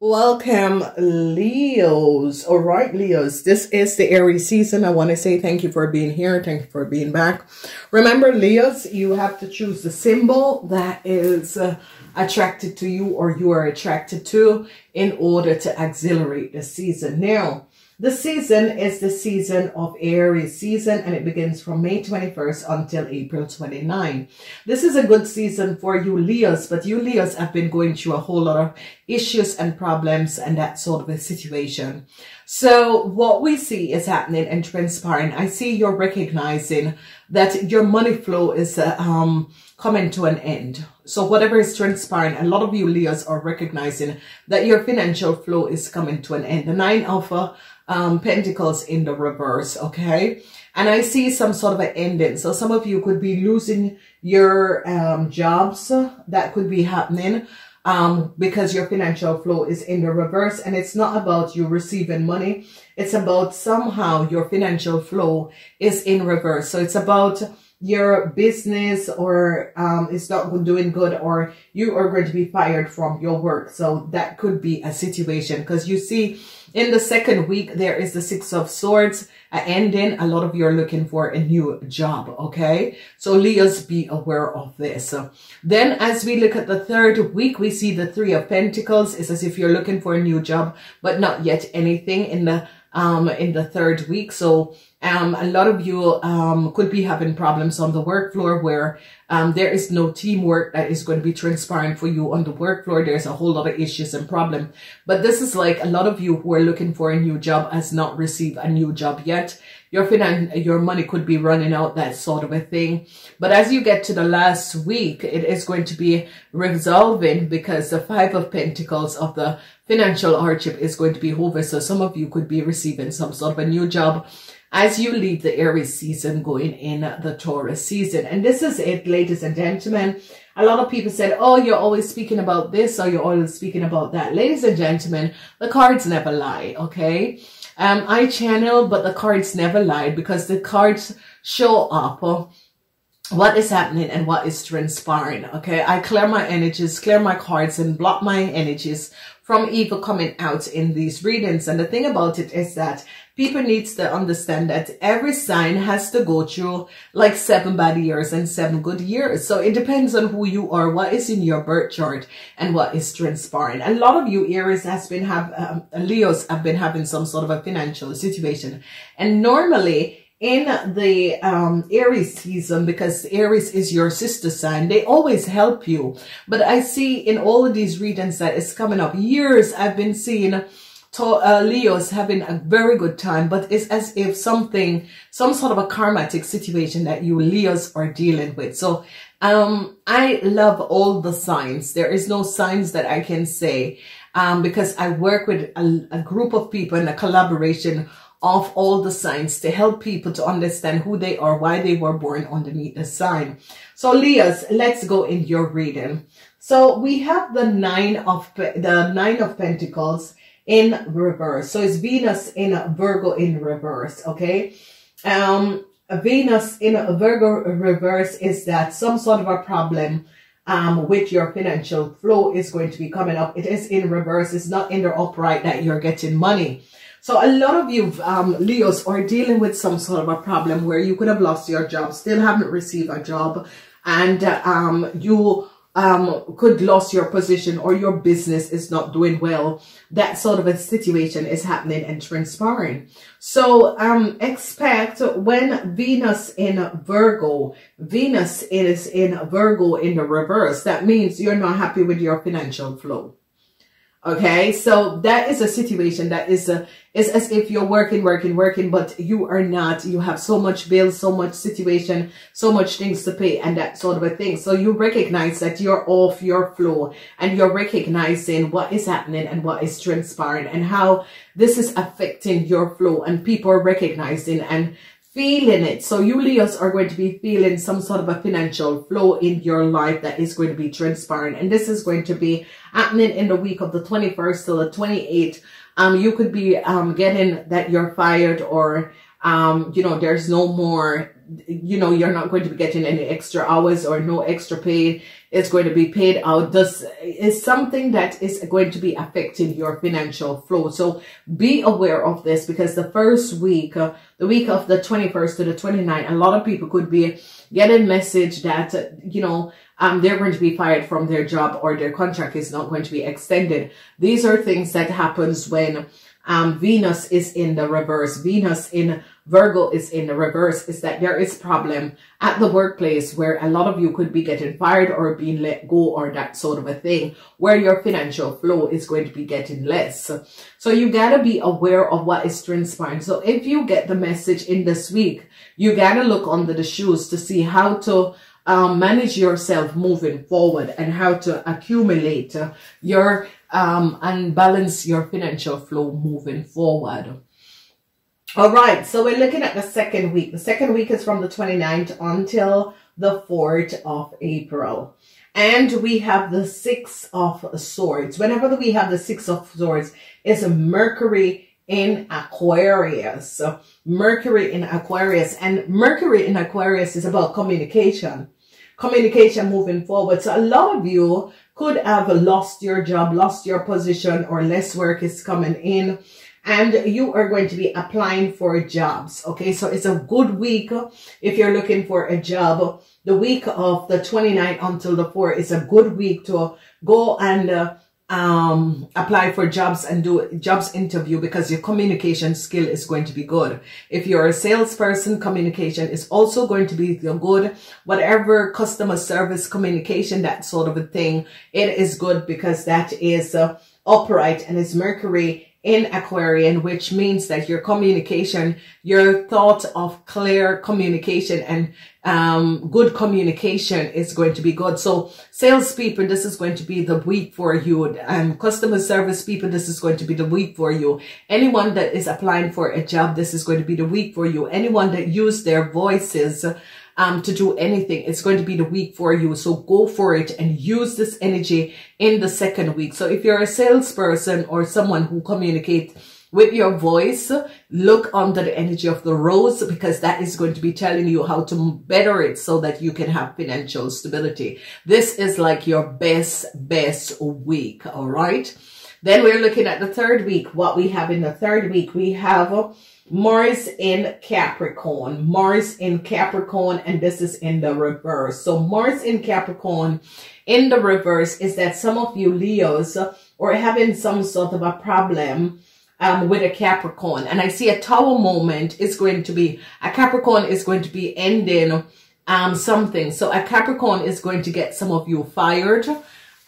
Welcome, Leos. All right, Leos, this is the Aries season. I want to say thank you for being here. Thank you for being back. Remember, Leos, you have to choose the symbol that is uh, attracted to you or you are attracted to in order to accelerate the season. Now, the season is the season of Aries season and it begins from May 21st until April 29. This is a good season for you Leos, but you Leos have been going through a whole lot of issues and problems and that sort of a situation. So what we see is happening and transpiring. I see you're recognizing that your money flow is uh, um, coming to an end. So whatever is transpiring, a lot of you Leos are recognizing that your financial flow is coming to an end. The nine of uh, um, pentacles in the reverse, okay? And I see some sort of an ending. So some of you could be losing your um, jobs. That could be happening um, because your financial flow is in the reverse. And it's not about you receiving money. It's about somehow your financial flow is in reverse. So it's about your business or um, it's not doing good or you are going to be fired from your work. So that could be a situation because you see in the second week, there is the six of swords Uh, ending. A lot of you are looking for a new job. Okay. So Leos, be aware of this. Then as we look at the third week, we see the three of pentacles. It's as if you're looking for a new job, but not yet anything in the um, in the third week. So um, a lot of you um, could be having problems on the work floor where um, there is no teamwork that is going to be transparent for you on the work floor. There's a whole lot of issues and problem. But this is like a lot of you who are looking for a new job has not received a new job yet. Your finan your money could be running out, that sort of a thing. But as you get to the last week, it is going to be resolving because the five of pentacles of the financial hardship is going to be over. So some of you could be receiving some sort of a new job as you leave the Aries season going in the Taurus season. And this is it, ladies and gentlemen. A lot of people said, oh, you're always speaking about this or you're always speaking about that. Ladies and gentlemen, the cards never lie, okay? Um, I channel, but the cards never lie because the cards show up what is happening and what is transpiring, okay? I clear my energies, clear my cards and block my energies from evil coming out in these readings. And the thing about it is that people needs to understand that every sign has to go through like seven bad years and seven good years. So it depends on who you are, what is in your birth chart and what is transpiring. A lot of you Aries has been have, um, Leos have been having some sort of a financial situation. And normally in the um, Aries season, because Aries is your sister sign, they always help you. But I see in all of these readings that is coming up, years I've been seeing to, uh, Leo's having a very good time, but it's as if something, some sort of a karmatic situation that you Leos are dealing with. So, um, I love all the signs. There is no signs that I can say, um, because I work with a, a group of people in a collaboration of all the signs to help people to understand who they are, why they were born underneath the sign. So Leos, let's go in your reading. So we have the nine of the nine of pentacles in reverse. So it's Venus in a Virgo in reverse, okay? Um, Venus in Virgo reverse is that some sort of a problem um, with your financial flow is going to be coming up. It is in reverse. It's not in the upright that you're getting money. So a lot of you um, Leos are dealing with some sort of a problem where you could have lost your job, still haven't received a job, and uh, um, you um, could lose your position or your business is not doing well. That sort of a situation is happening and transpiring. So um, expect when Venus in Virgo, Venus is in Virgo in the reverse. That means you're not happy with your financial flow. Okay, so that is a situation that is a, is as if you're working, working, working, but you are not. You have so much bills, so much situation, so much things to pay and that sort of a thing. So you recognize that you're off your flow and you're recognizing what is happening and what is transpiring and how this is affecting your flow and people are recognizing and feeling it. So you Leos are going to be feeling some sort of a financial flow in your life that is going to be transparent. And this is going to be happening in the week of the 21st to the 28th. Um, you could be um, getting that you're fired or, um, you know, there's no more you know, you're not going to be getting any extra hours or no extra pay is going to be paid out. This is something that is going to be affecting your financial flow. So be aware of this because the first week, uh, the week of the 21st to the 29th, a lot of people could be getting a message that, uh, you know, um, they're going to be fired from their job or their contract is not going to be extended. These are things that happens when um, Venus is in the reverse. Venus in Virgo is in the reverse is that there is problem at the workplace where a lot of you could be getting fired or being let go or that sort of a thing where your financial flow is going to be getting less. So you got to be aware of what is transpiring. So if you get the message in this week, you got to look under the shoes to see how to um, manage yourself moving forward and how to accumulate your um, and balance your financial flow moving forward. All right, so we're looking at the second week. The second week is from the 29th until the 4th of April. And we have the Six of Swords. Whenever we have the Six of Swords, it's Mercury in Aquarius. Mercury in Aquarius. And Mercury in Aquarius is about communication. Communication moving forward. So a lot of you could have lost your job, lost your position, or less work is coming in and you are going to be applying for jobs. Okay, so it's a good week if you're looking for a job. The week of the 29th until the 4th is a good week to go and uh, um, apply for jobs and do jobs interview because your communication skill is going to be good. If you're a salesperson, communication is also going to be good. Whatever customer service communication, that sort of a thing, it is good because that is uh, upright and it's Mercury in Aquarian, which means that your communication, your thought of clear communication and um, good communication is going to be good. So salespeople, this is going to be the week for you. Um, customer service people, this is going to be the week for you. Anyone that is applying for a job, this is going to be the week for you. Anyone that use their voices um, to do anything. It's going to be the week for you. So go for it and use this energy in the second week. So if you're a salesperson or someone who communicates with your voice, look under the energy of the rose because that is going to be telling you how to better it so that you can have financial stability. This is like your best, best week. All right. Then we're looking at the third week. What we have in the third week, we have Mars in Capricorn, Mars in Capricorn, and this is in the reverse. So Mars in Capricorn in the reverse is that some of you Leos are having some sort of a problem um, with a Capricorn. And I see a tower moment is going to be, a Capricorn is going to be ending um, something. So a Capricorn is going to get some of you fired.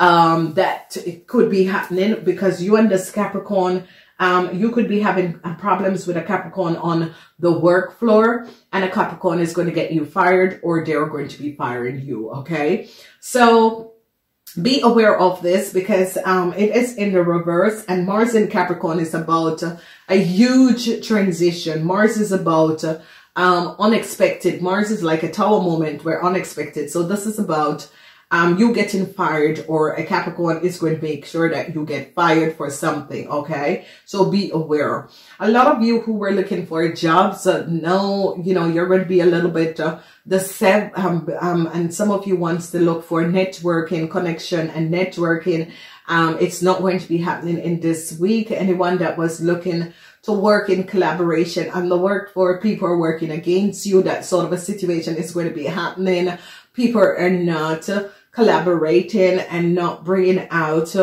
Um, that it could be happening because you and this Capricorn um, you could be having problems with a Capricorn on the work floor and a Capricorn is going to get you fired or they're going to be firing you. Okay. So be aware of this because um, it is in the reverse and Mars in Capricorn is about a huge transition. Mars is about um, unexpected. Mars is like a tower moment where unexpected. So this is about um, you getting fired or a Capricorn is going to make sure that you get fired for something. Okay. So be aware. A lot of you who were looking for jobs uh, know, you know, you're going to be a little bit, uh, the sev, um, um, and some of you wants to look for networking connection and networking. Um, it's not going to be happening in this week. Anyone that was looking to work in collaboration and the work for people are working against you, that sort of a situation is going to be happening. People are not collaborating and not bringing out,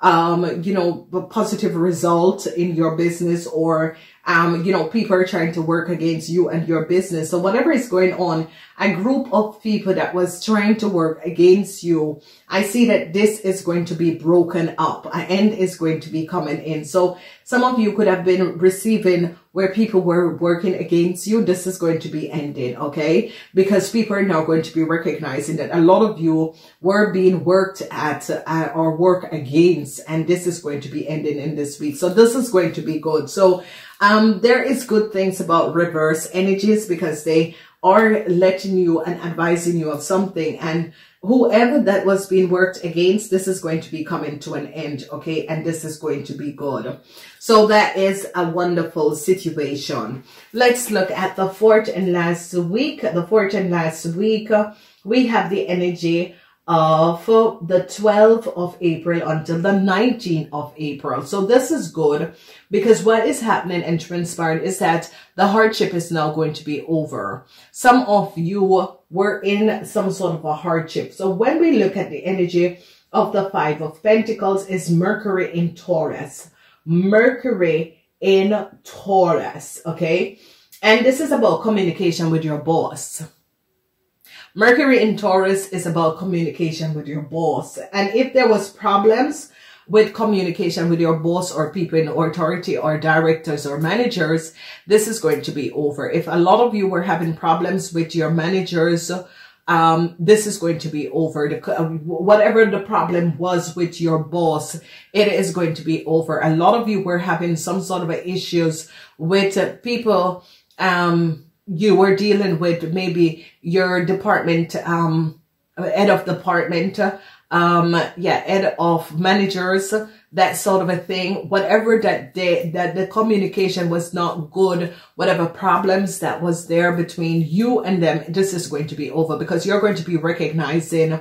um, you know, positive result in your business or um, you know, people are trying to work against you and your business. So whatever is going on, a group of people that was trying to work against you, I see that this is going to be broken up. An end is going to be coming in. So some of you could have been receiving where people were working against you. This is going to be ending, okay? Because people are now going to be recognizing that a lot of you were being worked at uh, or work against, and this is going to be ending in this week. So this is going to be good. So um, there is good things about reverse energies because they are letting you and advising you of something. And whoever that was being worked against, this is going to be coming to an end, okay? And this is going to be good. So that is a wonderful situation. Let's look at the fourth and last week. The fourth and last week, we have the energy Uh, of the 12th of April until the 19th of April. So this is good because what is happening and transpiring is that the hardship is now going to be over. Some of you were in some sort of a hardship. So when we look at the energy of the Five of Pentacles is Mercury in Taurus. Mercury in Taurus, okay? And this is about communication with your boss Mercury in Taurus is about communication with your boss. And if there was problems with communication with your boss or people in authority or directors or managers, this is going to be over. If a lot of you were having problems with your managers, um, this is going to be over. The, uh, whatever the problem was with your boss, it is going to be over. A lot of you were having some sort of issues with people, um, you were dealing with maybe your department, um, head of department, um, yeah, head of managers, that sort of a thing, whatever that they, that the communication was not good, whatever problems that was there between you and them, this is going to be over because you're going to be recognizing,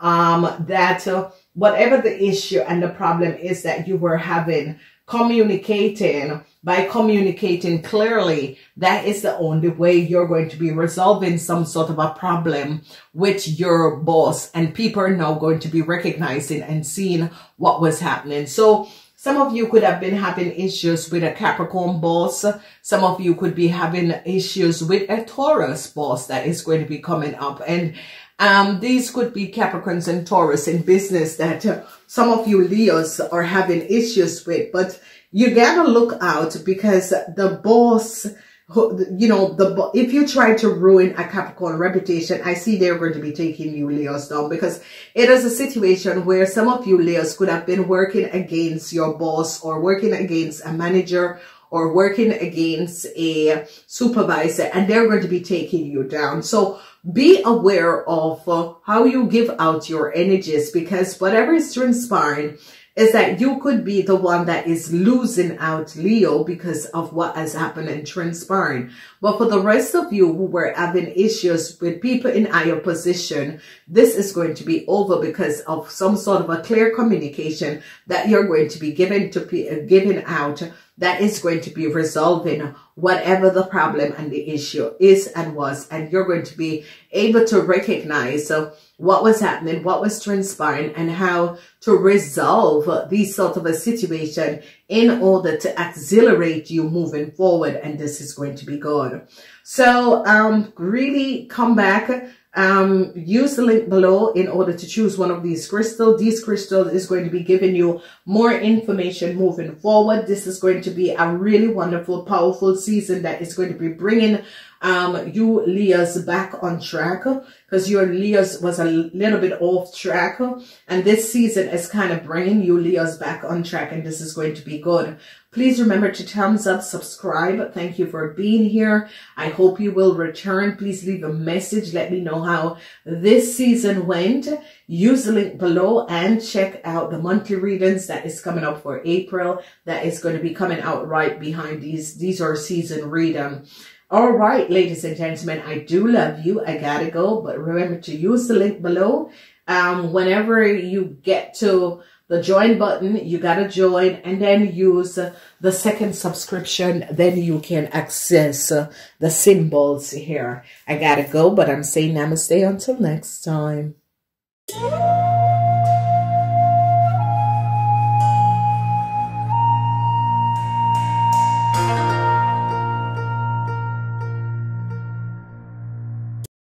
um, that uh, whatever the issue and the problem is that you were having, communicating by communicating clearly, that is the only way you're going to be resolving some sort of a problem with your boss and people are now going to be recognizing and seeing what was happening. So some of you could have been having issues with a Capricorn boss. Some of you could be having issues with a Taurus boss that is going to be coming up. And um, these could be Capricorns and Taurus in business that uh, some of you Leos are having issues with. But you gotta look out because the boss, you know, the if you try to ruin a Capricorn reputation, I see they're going to be taking you Leos down because it is a situation where some of you Leos could have been working against your boss or working against a manager or working against a supervisor and they're going to be taking you down. So be aware of uh, how you give out your energies because whatever is transpiring, is that you could be the one that is losing out Leo because of what has happened and transpiring. But for the rest of you who were having issues with people in higher position, this is going to be over because of some sort of a clear communication that you're going to be given to be uh, given out that is going to be resolving whatever the problem and the issue is and was. And you're going to be able to recognize what was happening, what was transpiring, and how to resolve these sort of a situation in order to accelerate you moving forward. And this is going to be good. So um, really come back um, use the link below in order to choose one of these crystals. These crystals is going to be giving you more information moving forward. This is going to be a really wonderful, powerful season that is going to be bringing um, you Leos back on track because your Leos was a little bit off track. And this season is kind of bringing you Leos back on track and this is going to be good. Please remember to thumbs up, subscribe. Thank you for being here. I hope you will return. Please leave a message. Let me know how this season went. Use the link below and check out the monthly readings that is coming up for April. That is going to be coming out right behind these. These are season reading. All right, ladies and gentlemen, I do love you. I gotta go, but remember to use the link below. Um, whenever you get to the join button, you gotta join and then use the second subscription. Then you can access the symbols here. I gotta go, but I'm saying namaste until next time.